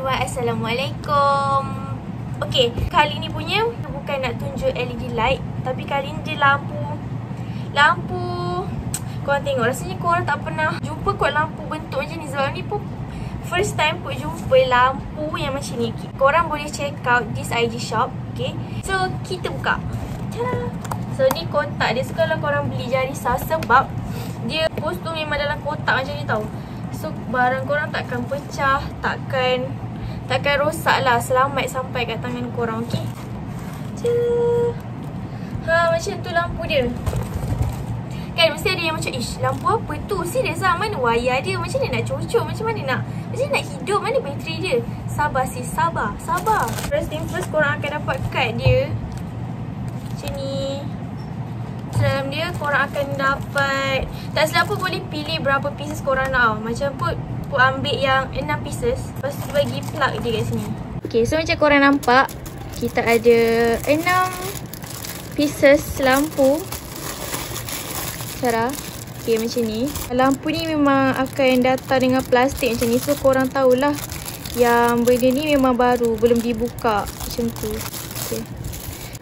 everyone, Assalamualaikum. Okay, kali ni punya bukan nak tunjuk LED light Tapi kali ni dia lampu. Lampu. Korang tengok, rasanya korang tak pernah jumpa kot lampu bentuk macam ni. Sebab ni pun first time pun jumpa lampu yang macam ni. Korang boleh check out this IG shop Okay, so kita buka. Tada! So ni kotak dia, so kalau korang beli jari sah Sebab dia post tu memang dalam kotak macam ni tau. So barang korang takkan pecah Takkan Takkan rosak lah. Selamat sampai kat tangan korang Okay Ha macam tu lampu dia. Kan mesti ada yang macam Ish lampu apa tu? Serius lah Mana wayar dia? Macam mana nak cocok Macam mana nak Macam mana nak hidup? Mana bateri dia? Sabar sis. Sabar. Sabar. First thing first Korang akan dapat kad dia. Macam ni. Dalam dia korang akan dapat. Tak silap pun boleh pilih berapa pieces korang nak. Macam pun Put ambil yang 6 pieces. Lepas tu bagi plug dia kat sini. Okay so macam korang nampak Kita ada 6 pieces lampu. Cara Okay macam ni. Lampu ni memang akan datang dengan plastik macam ni So korang tahulah Yang benda ni memang baru Belum dibuka Macam tu. Okay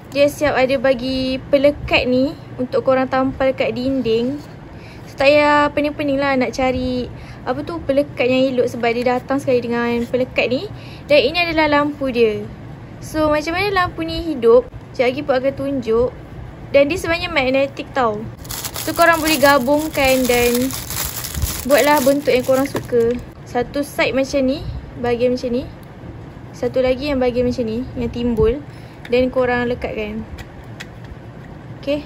dia siap ada bagi pelekat ni untuk korang tampal kat dinding. Payah pening-pening lah nak cari apa tu pelekat yang elok sebab dia datang sekali dengan pelekat ni. Dan ini adalah lampu dia. So macam mana lampu ni hidup? Lagi pun akan tunjuk. Dan dia sebenarnya magnetic tau. So korang boleh gabungkan dan buatlah bentuk yang korang suka. Satu side macam ni, bahagian macam ni. Satu lagi yang bahagian macam ni, yang timbul. Then korang lekatkan Okay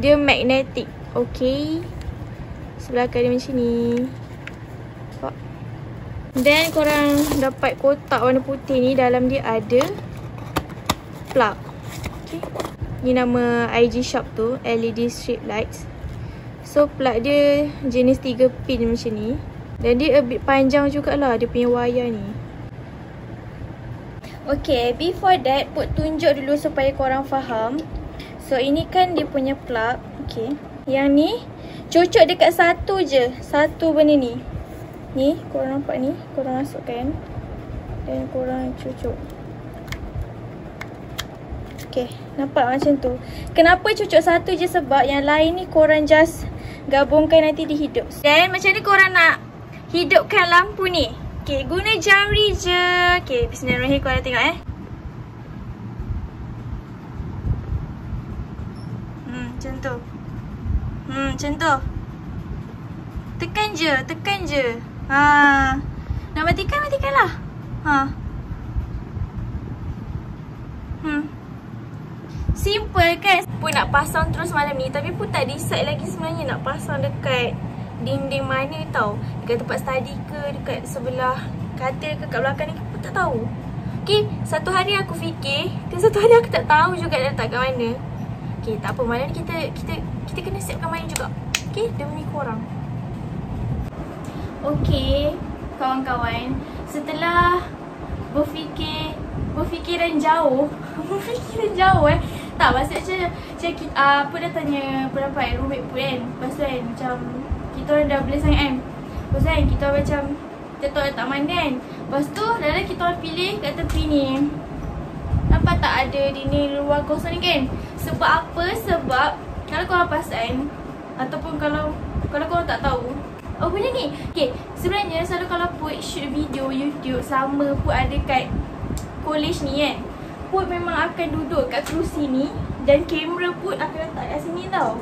Dia magnetic Okay Sebelah kanan macam ni Nampak Then korang dapat kotak warna putih ni Dalam dia ada Plug Okay Ni nama IG shop tu LED strip lights So plug dia jenis 3 pin macam ni Dan dia a bit panjang jugalah Dia punya wire ni Okay, before that, put tunjuk dulu supaya korang faham. So, ini kan dia punya plug. Okay. Yang ni, cocok dekat satu je. Satu benda ni. Ni, korang nampak ni. Korang masukkan. Dan korang cocok. Okay, nampak macam tu. Kenapa cocok satu je sebab yang lain ni korang just gabungkan nanti dihidup. Dan macam ni korang nak hidupkan lampu ni. Okay, guna jari je. Okay, bismillahirrahmanirrahim. Korang tengok eh. Hmm, tu. Hmm, macam tu. Tekan je, tekan je. Ha. Nak matikan, matikan lah. Ha. Hmm. Simple kan? Pun nak pasang terus malam ni. Tapi pun tak decide lagi sebenarnya nak pasang dekat dinding mana tau Dekat tempat study ke Dekat sebelah katil ke kat belakang ni Aku tak tahu Okay Satu hari aku fikir Dan satu hari aku tak tahu juga Dia letak kat mana Okay tak apa Malam ni kita Kita kita kena siapkan main juga Okay Demi korang Okay Kawan-kawan. Setelah Berfikir Berfikiran jauh Berfikiran jauh eh. Tak maksudnya Macam kita uh, Apa dah tanya Pendapat roommate pun kan? Tu kan Macam kita orang dah boleh sangat kan? Lepas kan kita macam Kita letak mana kan? Lepas tu dalam kita orang pilih kat tepi ni. Nampak tak ada dinding luar kosong ni kan? Sebab apa? Sebab Kalau korang perasan Ataupun kalau tak Benda ni. Okay Sebenarnya selalu kalau put shoot video YouTube Sama put ada kat College ni kan Put memang akan duduk kat kerusi ni Dan kamera put akan letak kat sini tau.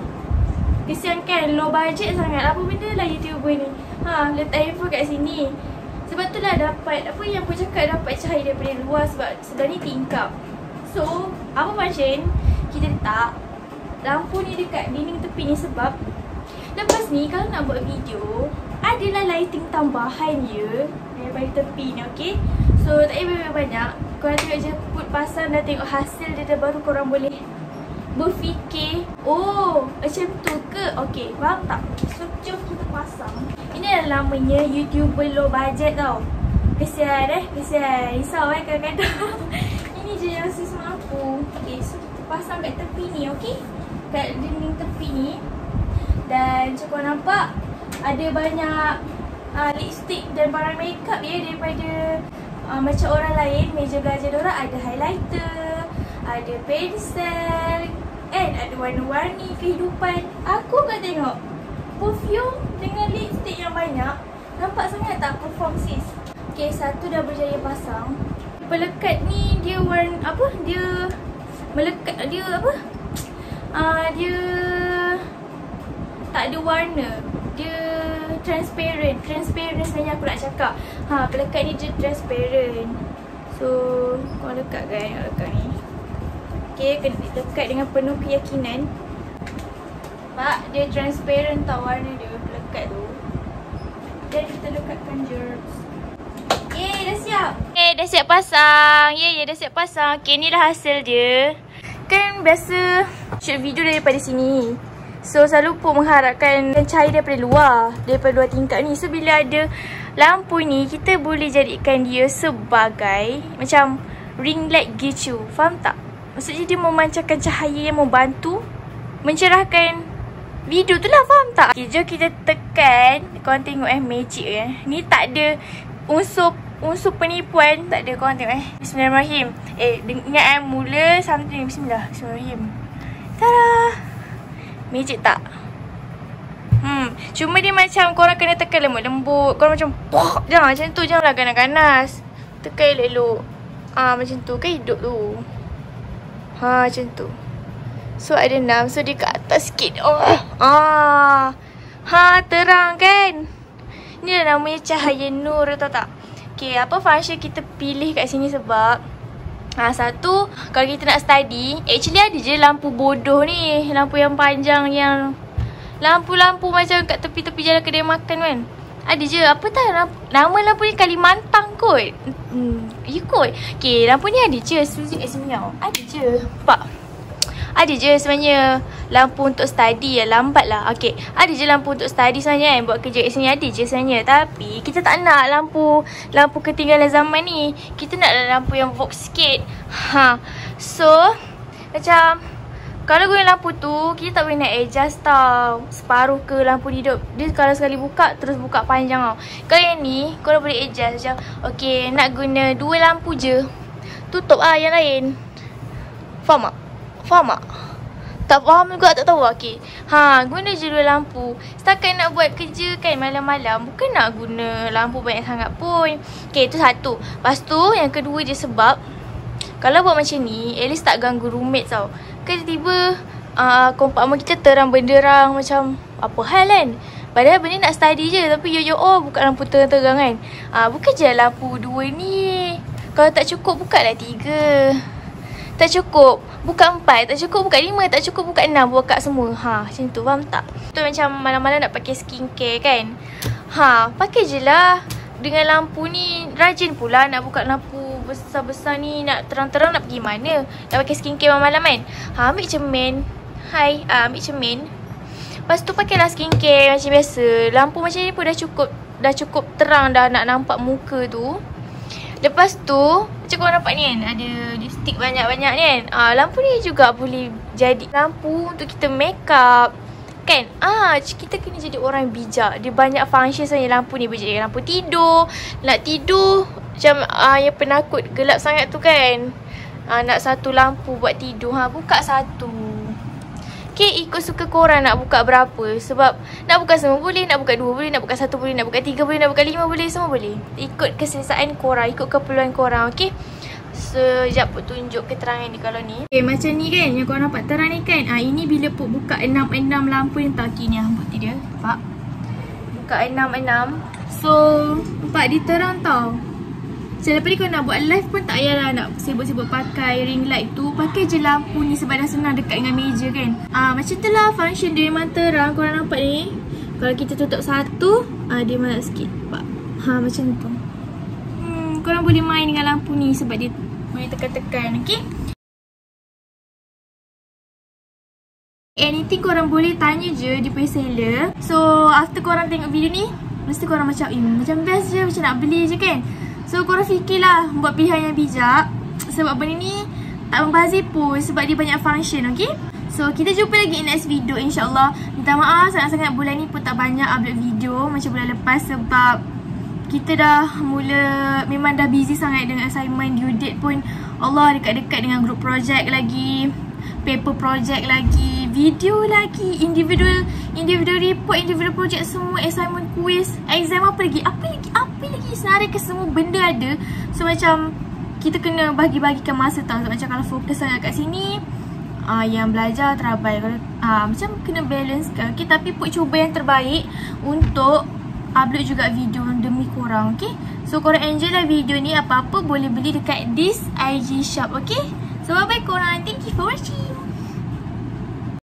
Kesian kan low budget sangat. Apa benda lah youtuber ni? Ha letak handphone kat sini. Sebab tu lah dapat Apa yang aku cakap dapat cahaya daripada luar Sebab sebelah ni tingkap. So Apa macam Kita letak Lampu ni dekat dinding tepi ni sebab Lepas ni kalau nak buat video Adalah lighting tambahan je Daripada tepi ni okay So tak payah banyak-banyak. Korang tengok je put pasang dah tengok hasil dia dah baru korang boleh berfikir Oh macam tu ke? Okay faham tak? So jom kita pasang. Ini adalah namanya YouTuber low budget tau. Kesian eh? Kesian. Risau eh kadang-kadang. Ini je yang sis mampu Okay so kita pasang kat tepi ni okay Kat dinding tepi ni. Dan macam korang nampak Ada banyak uh, lipstick dan barang makeup ya Daripada uh, macam orang lain meja belajar diorang ada highlighter, ada pensel, and ada warna-warni kehidupan. Aku kat tengok perfume dengan lipstick yang banyak nampak sangat tak perform sis. Okay, satu dah berjaya pasang. Pelekat ni dia warna apa? Dia melekat dia apa? Uh, dia tak ada warna. Dia transparent. Transparent sebenarnya aku nak cakap. Ha, pelekat ni dia transparent. So, kau lekat kan? Lekat ni. Okay, kena lekat dengan penuh keyakinan. Pak, dia transparent tau warna dia pelekat tu. Dan kita lekatkan germs. Yeay, dah siap. Okay, dah siap pasang. Yeay, yeah, dah siap pasang. Okay, ni lah hasil dia. Kan biasa shoot video daripada sini. So selalu pun mengharapkan cahaya daripada luar Daripada luar tingkat ni. So bila ada lampu ni Kita boleh jadikan dia sebagai Macam ring light gitu. Faham tak? Maksudnya dia memancarkan cahaya yang membantu Mencerahkan video tu lah. Faham tak? Okay jom kita tekan. Korang tengok eh magic eh. Ni tak ada unsur unsur penipuan. Tak ada korang tengok eh. Bismillahirrahmanirrahim. Eh ingat eh mula something Bismillah Bismillahirrahmanirrahim. Tada Magic tak? Hmm, cuma dia macam korang kena tekan lembut-lembut. Korang macam pok. Jangan macam tu, janganlah ganas-ganas. Tekan elok-elok. Ah, macam tu kan hidup tu. Ha, macam tu. So ada enam. So dia kat atas sikit. Oh. Ah. Ha, terang kan? Ni namanya cahaya nur tau tak? Okay, apa function kita pilih kat sini sebab Ha, satu, kalau kita nak study, actually ada je lampu bodoh ni. Lampu yang panjang yang... Lampu-lampu macam kat tepi-tepi jalan kedai makan kan. Ada je, apa tak lampu, nama lampu ni Kalimantan kot. Hmm, you kot. Okay, lampu ni ada je. Suzy sini tau. Ada je. Nampak? Ada je sebenarnya lampu untuk study ya lambat lah. Okay. Ada je lampu untuk study sebenarnya kan. Buat kerja kat sini ada je sebenarnya. Tapi kita tak nak lampu lampu ketinggalan zaman ni. Kita nak lampu yang vox sikit. Ha. So. Macam. Kalau guna lampu tu. Kita tak boleh nak adjust tau. Separuh ke lampu ni hidup. Dia kalau sekali buka. Terus buka panjang tau. Kalau yang ni. Korang boleh adjust macam. Okay. Nak guna dua lampu je. Tutup lah yang lain. Faham tak? Faham tak? Tak faham juga tak tahu okey. Ha, guna je dua lampu. Setakat nak buat kerja kan malam-malam, bukan nak guna lampu banyak sangat pun. Okey, itu satu. Lepas tu yang kedua je sebab kalau buat macam ni, at least tak ganggu roommate tau. Kan tiba-tiba uh, kompartmen kita terang benderang macam apa hal kan? Padahal benda nak study je tapi yo yo oh buka lampu terang-terang kan. Ah uh, bukan je lampu dua ni. Kalau tak cukup buka lah tiga. Tak cukup Buka empat Tak cukup buka lima Tak cukup buka enam Buka semua. Ha macam tu. Faham tak? Tu macam malam-malam nak pakai skincare kan? Ha Pakai je lah. Dengan lampu ni Rajin pula nak buka lampu Besar-besar ni Nak terang-terang nak pergi mana? Nak pakai skincare malam-malam kan? Ha ambil cermin. Hai ha, Ambil cermin. Lepas tu pakailah skincare macam biasa. Lampu macam ni pun dah cukup Dah cukup terang dah nak nampak muka tu Lepas tu Macam korang nampak ni kan Ada lipstick banyak-banyak ni kan. Uh, Lampu ni juga boleh Jadi lampu untuk kita make up. Kan? Ah, Kita kena jadi orang bijak. Dia banyak function sebenarnya lampu ni. Boleh jadi lampu tidur Nak tidur. Macam uh, yang penakut gelap sangat tu kan. Uh, Nak satu lampu buat tidur. Ha, Buka satu Okay, ikut suka korang nak buka berapa? Sebab nak buka semua boleh Nak buka dua boleh Nak buka satu boleh Nak buka tiga boleh Nak buka lima boleh Semua boleh. Ikut keselesaan korang Ikut keperluan korang Okay Sekejap pun tunjuk keterangan ni kalau ni. Okay macam ni kan Yang korang nampak terang ni kan? Ah, Ini bila pun buka enam-enam lampu yang tak ni ah, Bukti dia. Nampak? Buka enam-enam. So Nampak dia terang tau Macam lepas ni kau nak buat live pun tak payahlah nak sibuk-sibuk pakai ring light tu. Pakai je lampu ni sebab dah senang dekat dengan meja kan. Ah Macam tu lah function dia memang terang korang nampak ni. Kalau kita tutup satu ah Dia malah sikit. Nampak Ha macam tu. Hmm korang boleh main dengan lampu ni sebab dia main tekan-tekan okay Anything korang boleh tanya je di punya seller. So after korang tengok video ni Mesti korang macam eh macam best je macam nak beli je kan So korang fikirlah buat pilihan yang bijak. Sebab benda ni tak membazir pun sebab dia banyak function okay So kita jumpa lagi in next video insyaAllah. Minta maaf sangat-sangat bulan ni pun tak banyak upload video macam bulan lepas sebab kita dah mula memang dah busy sangat dengan assignment due date pun. Allah dekat-dekat dengan group project lagi paper project lagi video lagi individual individual report individual project semua assignment quiz exam apa lagi? Apa lagi lagi senarai ke semua benda ada. So macam kita kena bagi-bagikan masa tau. So, macam kalau fokus sangat kat sini uh, yang belajar terabai. Uh, macam kena balance kan okay, tapi put cuba yang terbaik untuk upload juga video demi korang okay? So korang enjoy lah video ni. Apa-apa boleh beli dekat this IG shop okay? So bye bye korang. Thank you for watching